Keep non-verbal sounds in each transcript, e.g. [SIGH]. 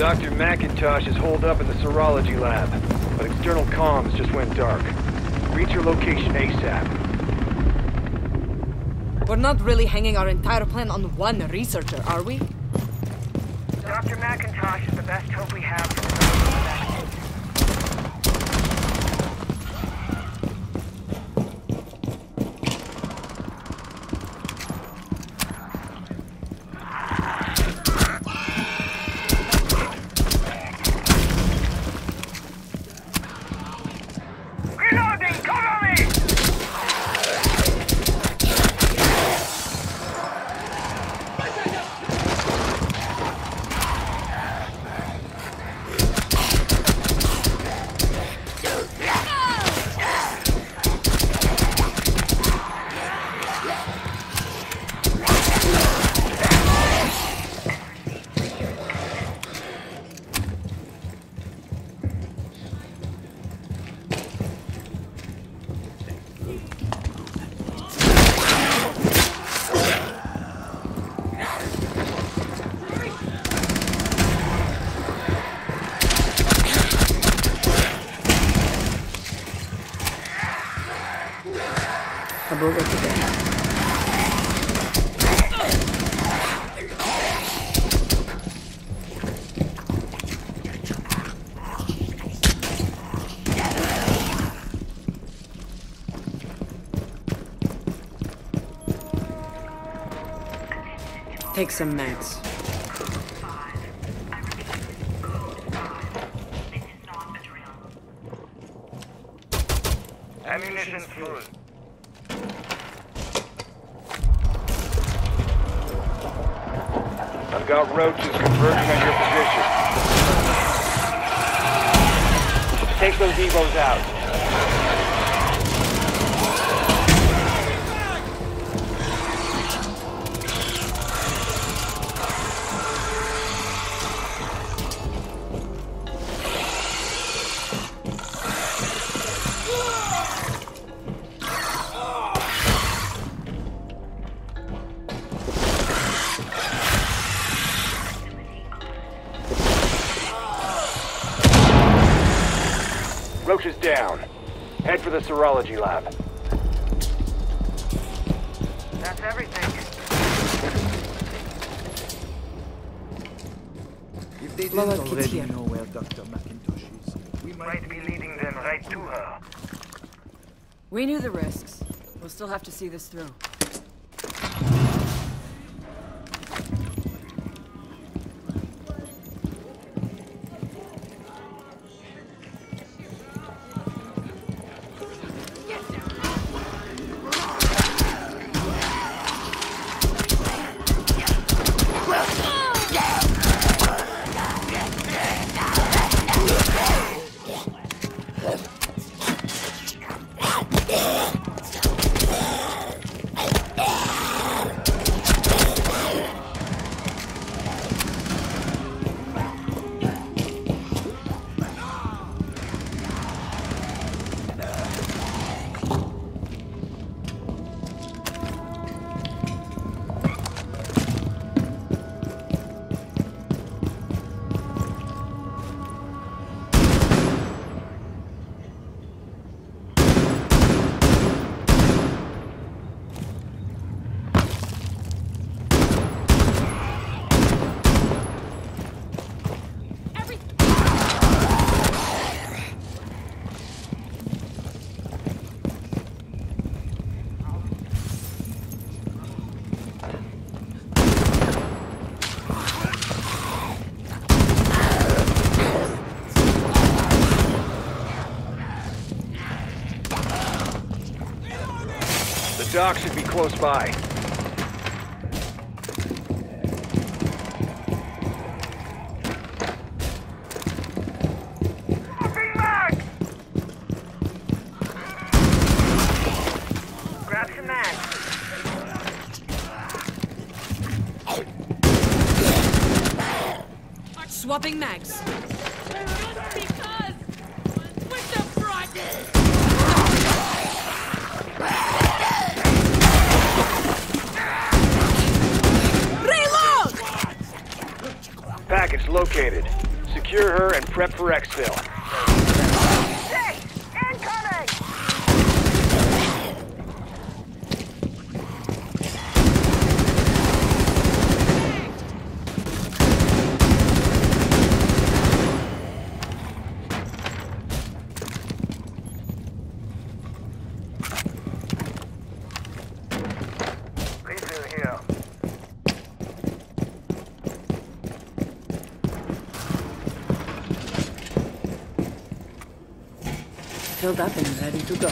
Dr. Mackintosh is holed up in the serology lab, but external comms just went dark. Reach your location ASAP. We're not really hanging our entire plan on one researcher, are we? Take some meds. Ammunition full. I've got roaches converging on your position. Take those Evos out. Serology lab. That's everything. If they didn't get already here. know where Dr. Mackintosh is, we might Might be leading them right to her. We knew the risks. We'll still have to see this through. Dock should be close by. Moving back! Grab some meds. Swapping mags. It's located. Secure her and prep for exfil. Up and ready to go.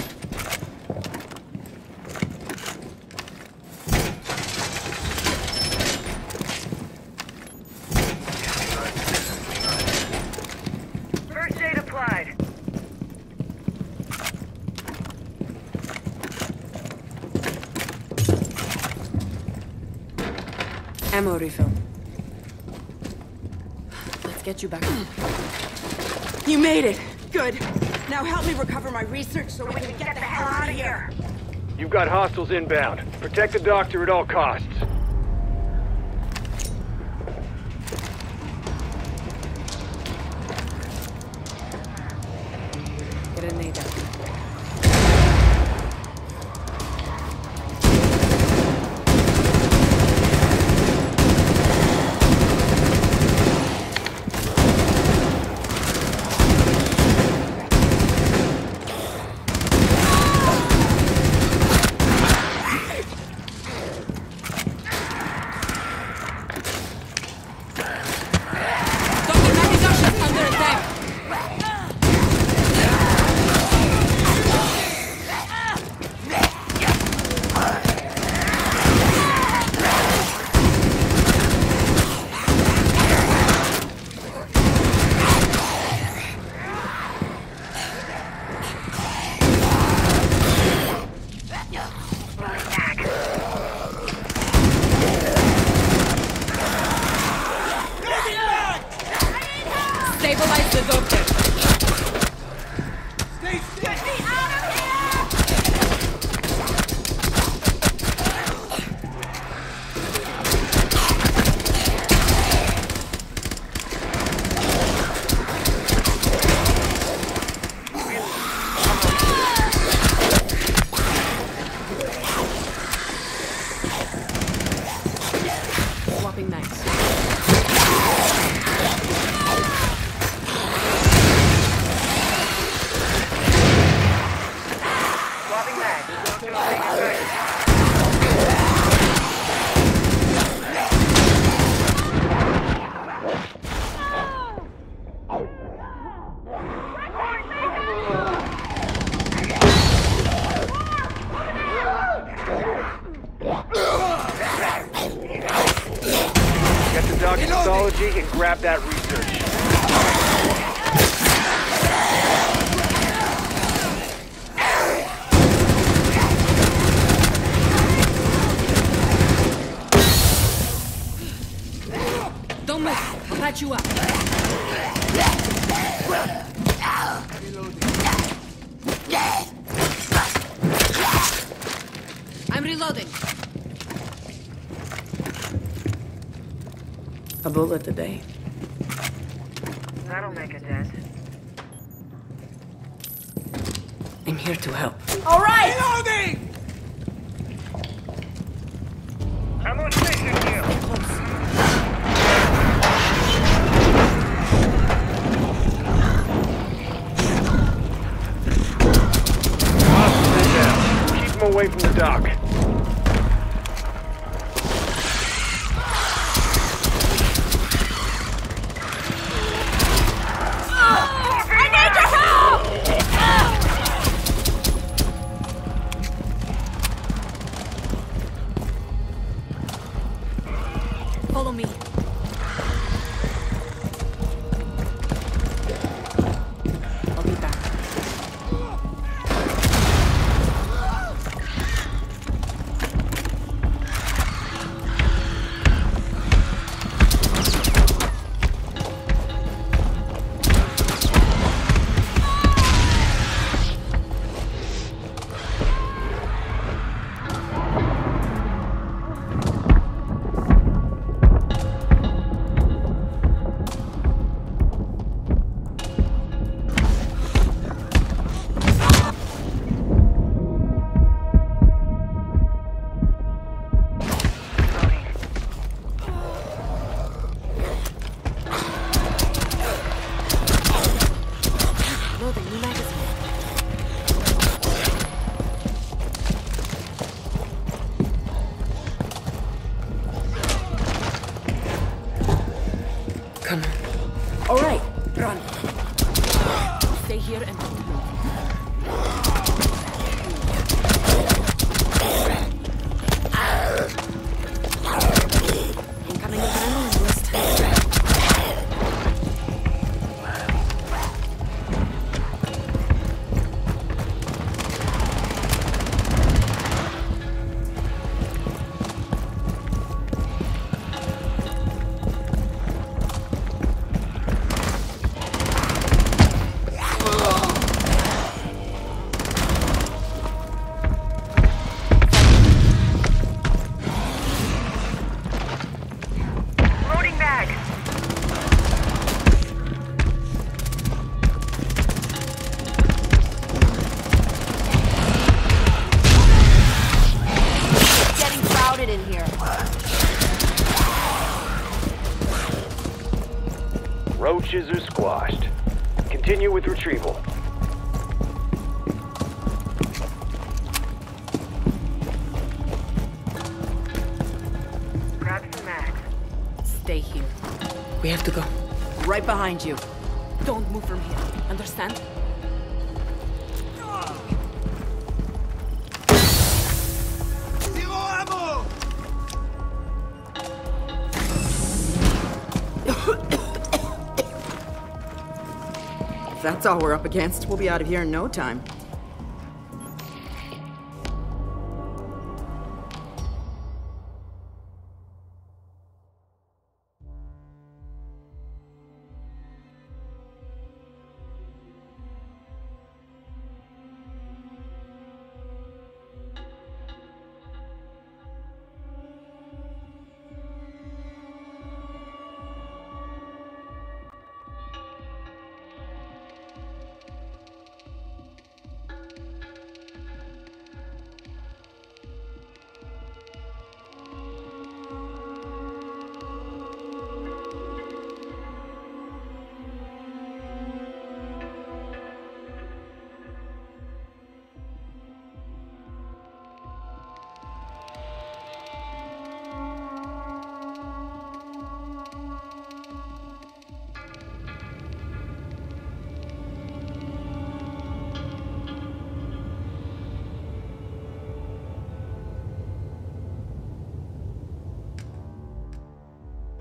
First aid applied. Ammo refill. Let's get you back. You made it. Good. Now help me recover my research so we can get the hell out of here. You've got hostiles inbound. Protect the doctor at all costs. Swapping knives. Swapping mag. Get the doctor pathology and grab that research. Don't move. I'll patch you up. I'm reloading. A bullet a day. That'll make a dent. I'm here to help. All right. Ammo station here. Hostiles inbound. Keep them away from the doc. Retrieval. Grab some mags. stay here. We have to go. Right behind you. Don't move from here. Understand? That's all we're up against, we'll be out of here in no time.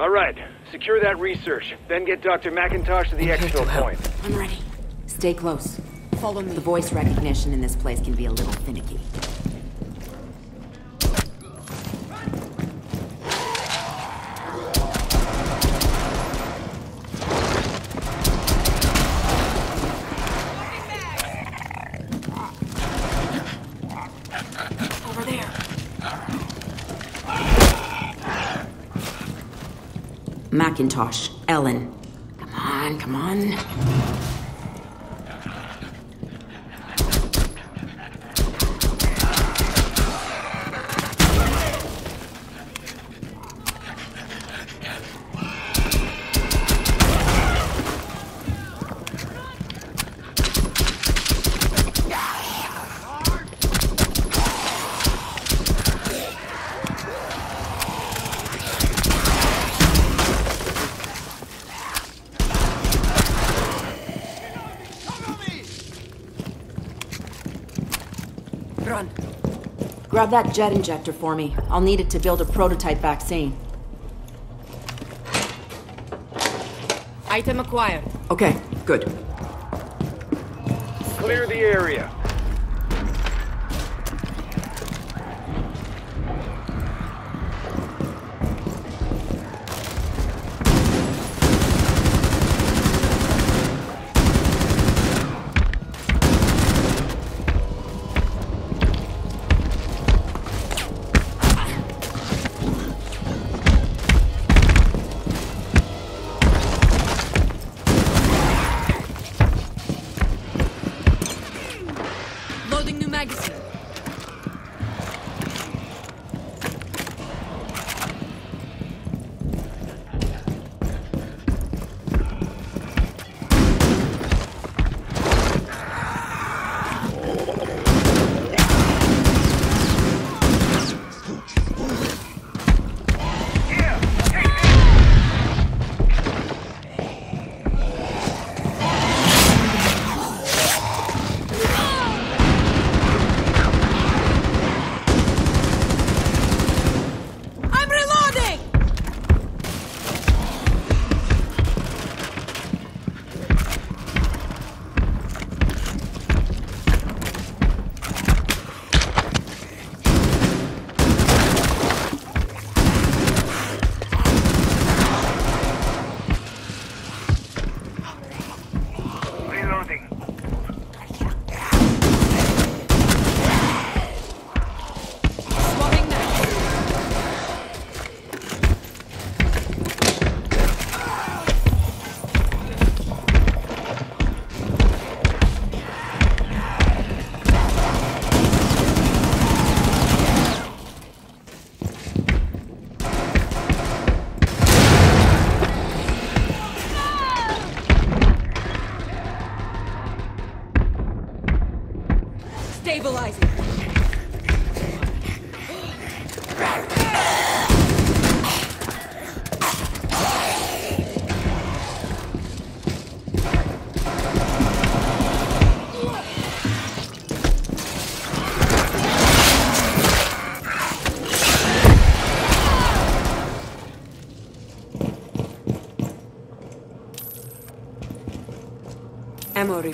All right, secure that research. Then get Dr. Mackintosh to the I'm here to exfil point. I'm ready. Stay close. Follow me. The voice recognition in this place can be a little finicky. Over there. Mackintosh, Ellen. Come on, come on. Run. Grab that jet injector for me. I'll need it to build a prototype vaccine. Item acquired. Okay, good. Clear the area.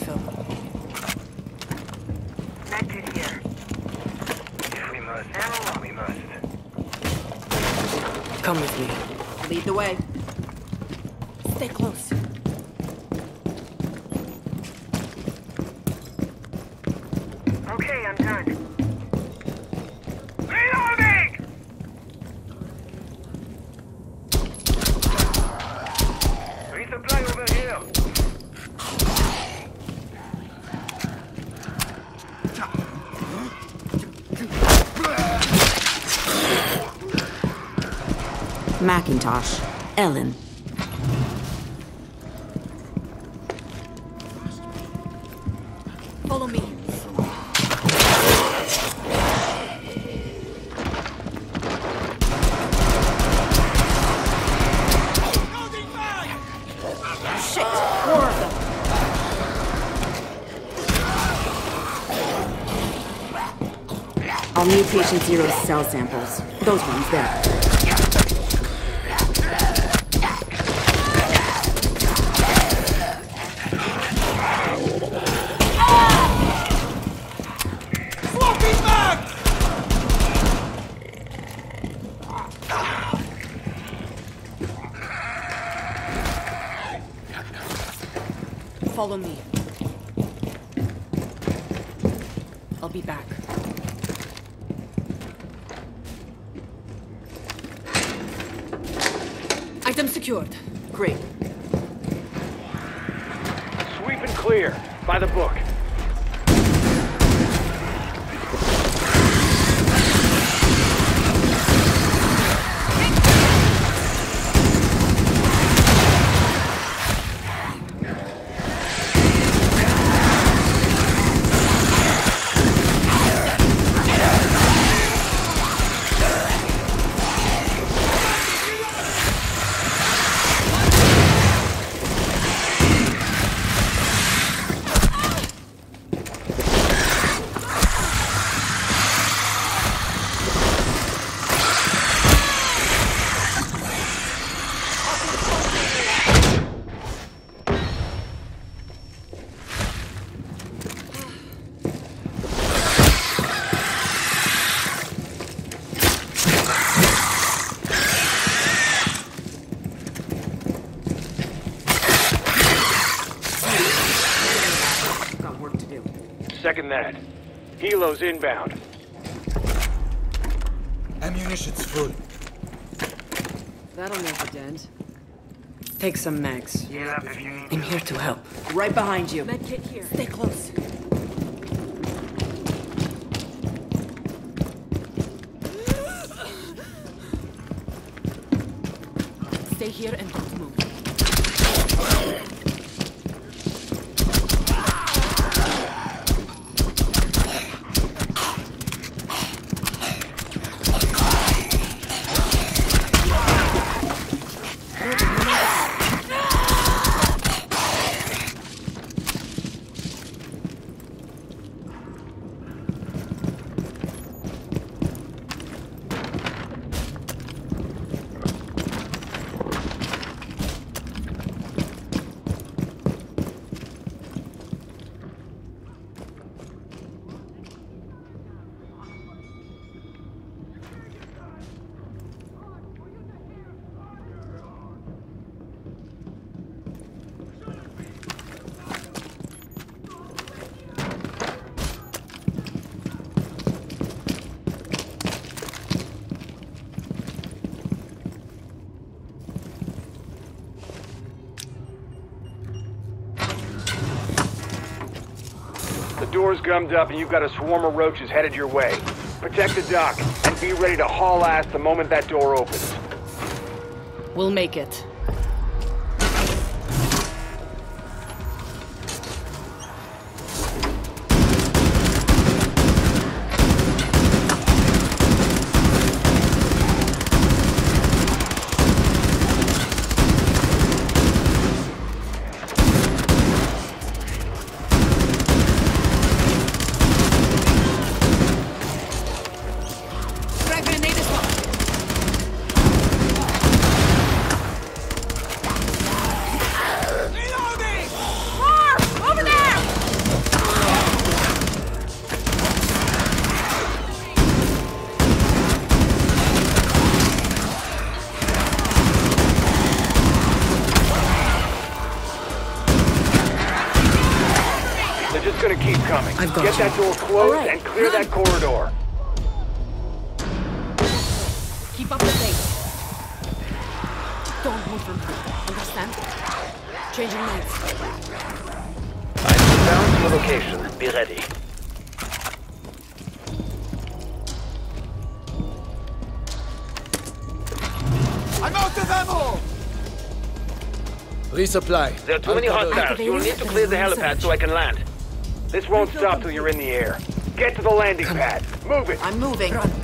Ammo Mackintosh. Ellen. Follow me. Loading mag! Shit! Four of them. I'll need patient zero's cell samples. Those ones there. Floppy mag! Follow me. I'll be back. Item secured. Great. Sweep and clear. By the book. Second that. Helo's inbound. Ammunition's full. That'll make a dent. Take some mags. Yeah, I'm here to help. Right behind you. Medkit here. Stay close. Stay here and don't move. The door's gummed up and you've got a swarm of roaches headed your way. Protect the doc and be ready to haul ass the moment that door opens. We'll make it. Get that door closed All right, and clear run. that corridor. Keep up the pace. Don't move from here. Understand? Changing mags. I found your location. Be ready. I'm out of ammo! Resupply. There are too many I'll hostiles. You'll need to clear the helipad so I can land. This won't stop till you're in the air. Get to the landing pad. Move it. I'm moving. It's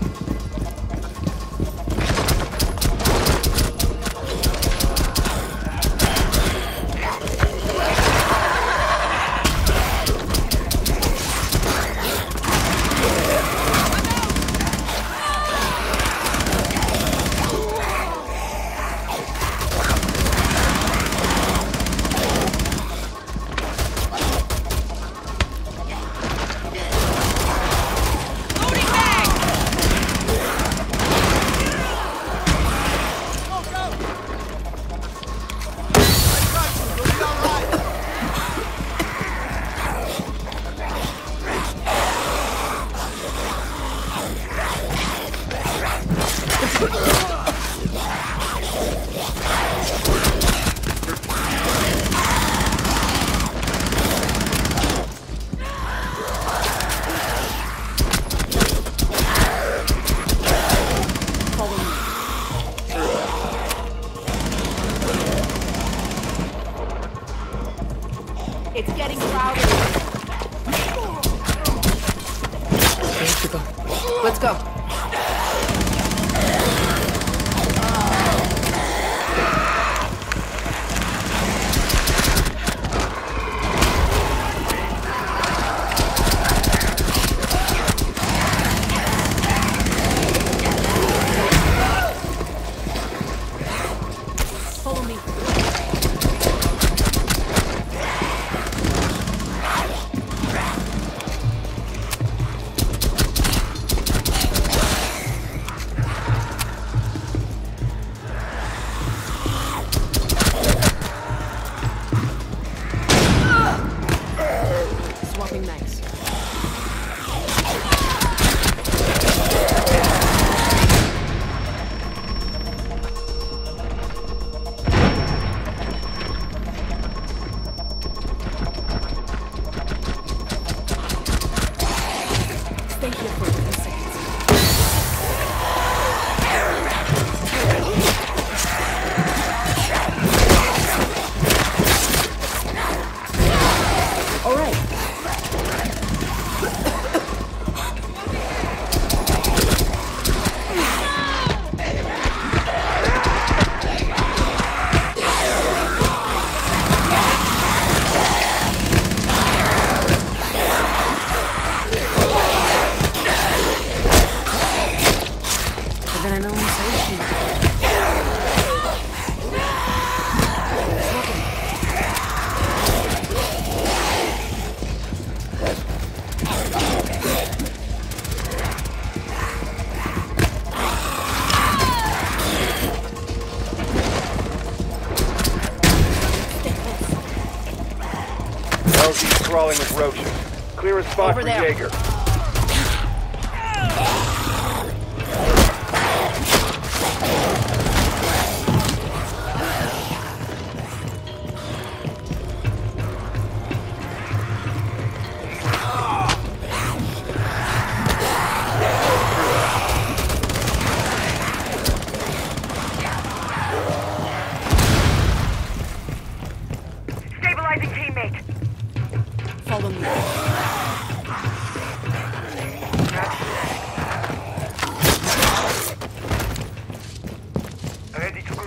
Over for there. Jaeger.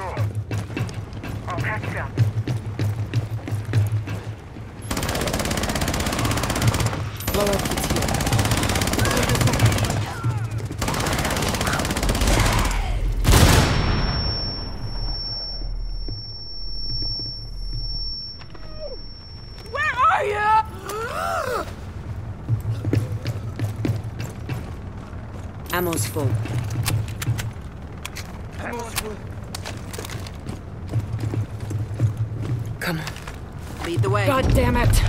Ready. I'll patch you? [GASPS] Ammo's full. Come on. Lead the way. God damn it!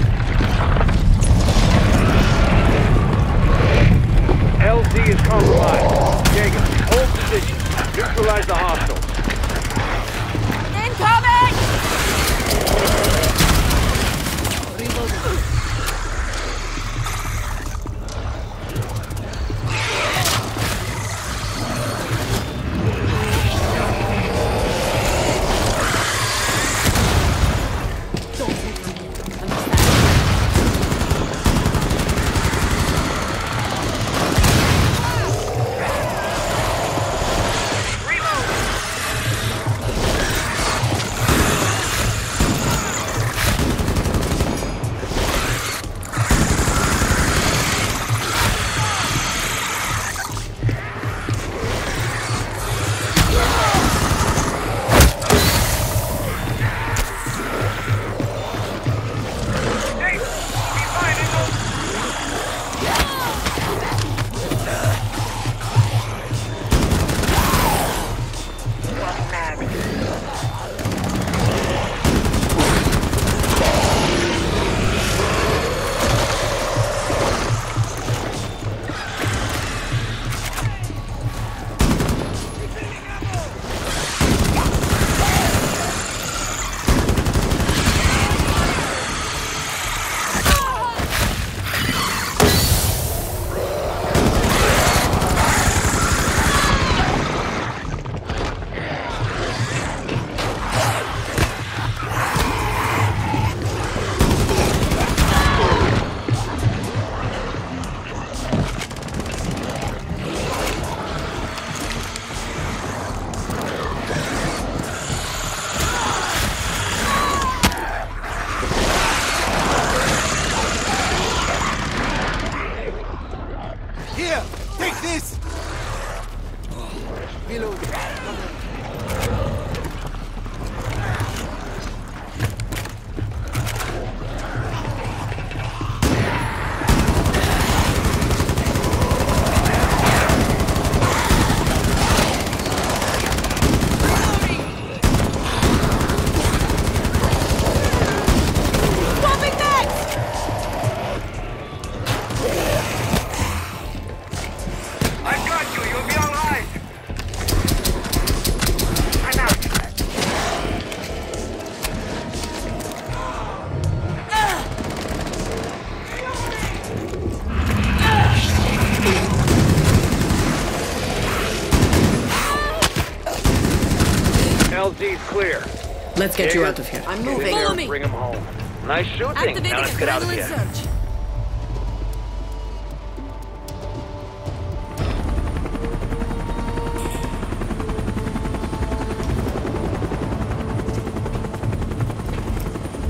Let's get you out of here. I'm get in moving. Follow and me. Bring him home. Nice shooting. Activating now let's get out of here. surge.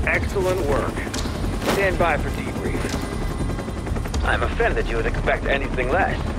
Excellent work. Stand by for debrief. I'm offended that you would expect anything less.